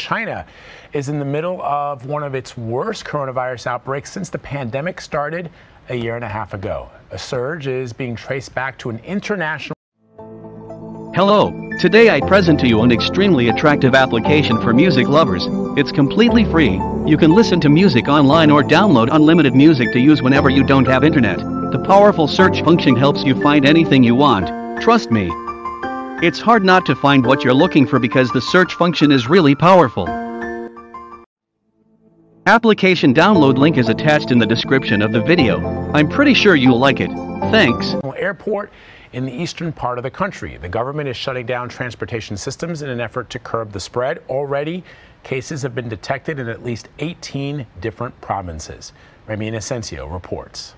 China is in the middle of one of its worst coronavirus outbreaks since the pandemic started a year and a half ago. A surge is being traced back to an international. Hello, today I present to you an extremely attractive application for music lovers. It's completely free. You can listen to music online or download unlimited music to use whenever you don't have internet. The powerful search function helps you find anything you want. Trust me. It's hard not to find what you're looking for because the search function is really powerful. Application download link is attached in the description of the video. I'm pretty sure you'll like it. Thanks. Airport in the eastern part of the country. The government is shutting down transportation systems in an effort to curb the spread. Already, cases have been detected in at least 18 different provinces. Ramy Inocencio reports.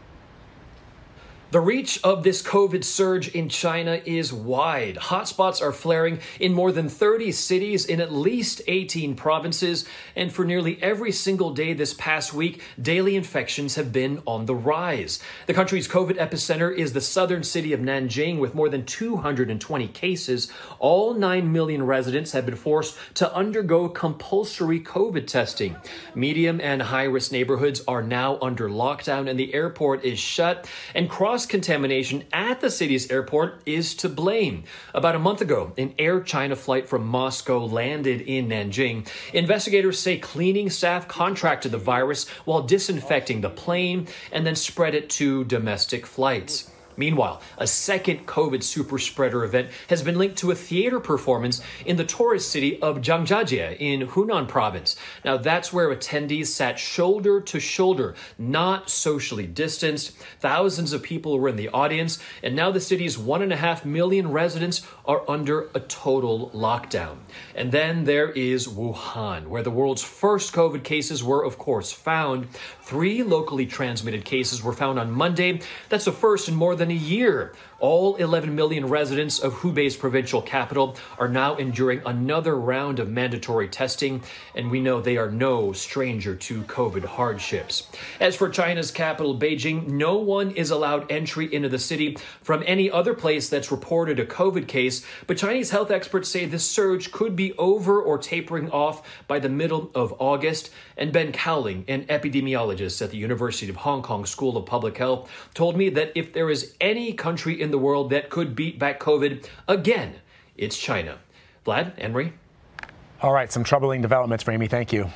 The reach of this COVID surge in China is wide. Hotspots are flaring in more than 30 cities in at least 18 provinces, and for nearly every single day this past week, daily infections have been on the rise. The country's COVID epicenter is the southern city of Nanjing with more than 220 cases. All 9 million residents have been forced to undergo compulsory COVID testing. Medium and high risk neighborhoods are now under lockdown, and the airport is shut, and cross cross contamination at the city's airport is to blame. About a month ago, an Air China flight from Moscow landed in Nanjing. Investigators say cleaning staff contracted the virus while disinfecting the plane and then spread it to domestic flights. Meanwhile, a second COVID super spreader event has been linked to a theater performance in the tourist city of Zhangjiajie in Hunan province. Now, that's where attendees sat shoulder to shoulder, not socially distanced. Thousands of people were in the audience, and now the city's one and a half million residents are under a total lockdown. And then there is Wuhan, where the world's first COVID cases were, of course, found. Three locally transmitted cases were found on Monday. That's the first in more than a year. All 11 million residents of Hubei's provincial capital are now enduring another round of mandatory testing, and we know they are no stranger to COVID hardships. As for China's capital, Beijing, no one is allowed entry into the city from any other place that's reported a COVID case, but Chinese health experts say this surge could be over or tapering off by the middle of August. And Ben Cowling, an epidemiologist at the University of Hong Kong School of Public Health, told me that if there is any country in the world that could beat back COVID again, it's China. Vlad, Henry. All right, some troubling developments, Ramy. Thank you.